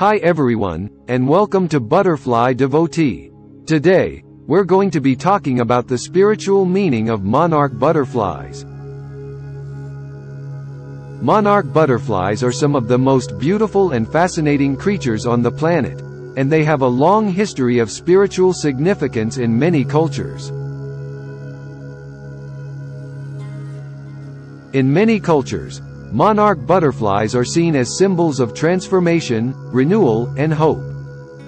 Hi everyone, and welcome to Butterfly Devotee. Today, we're going to be talking about the spiritual meaning of monarch butterflies. Monarch butterflies are some of the most beautiful and fascinating creatures on the planet, and they have a long history of spiritual significance in many cultures. In many cultures, monarch butterflies are seen as symbols of transformation, renewal, and hope.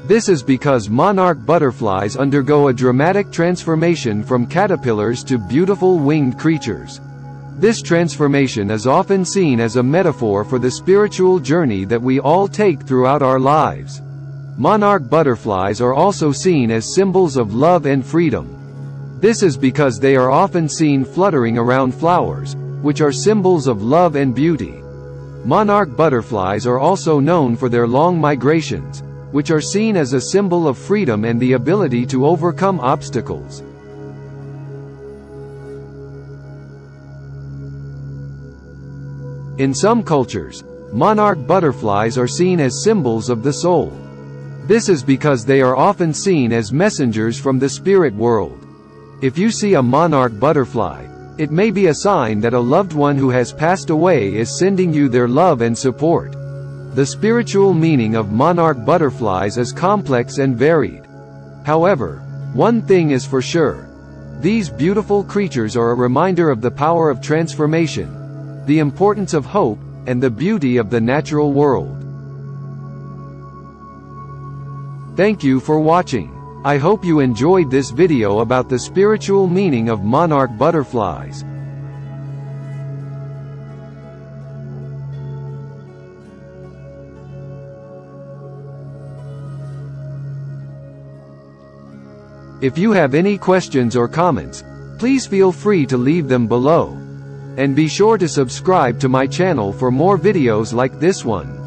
This is because monarch butterflies undergo a dramatic transformation from caterpillars to beautiful winged creatures. This transformation is often seen as a metaphor for the spiritual journey that we all take throughout our lives. Monarch butterflies are also seen as symbols of love and freedom. This is because they are often seen fluttering around flowers, which are symbols of love and beauty. Monarch butterflies are also known for their long migrations, which are seen as a symbol of freedom and the ability to overcome obstacles. In some cultures, monarch butterflies are seen as symbols of the soul. This is because they are often seen as messengers from the spirit world. If you see a monarch butterfly, it may be a sign that a loved one who has passed away is sending you their love and support. The spiritual meaning of monarch butterflies is complex and varied. However, one thing is for sure. These beautiful creatures are a reminder of the power of transformation, the importance of hope, and the beauty of the natural world. Thank you for watching. I hope you enjoyed this video about the spiritual meaning of monarch butterflies. If you have any questions or comments, please feel free to leave them below. And be sure to subscribe to my channel for more videos like this one.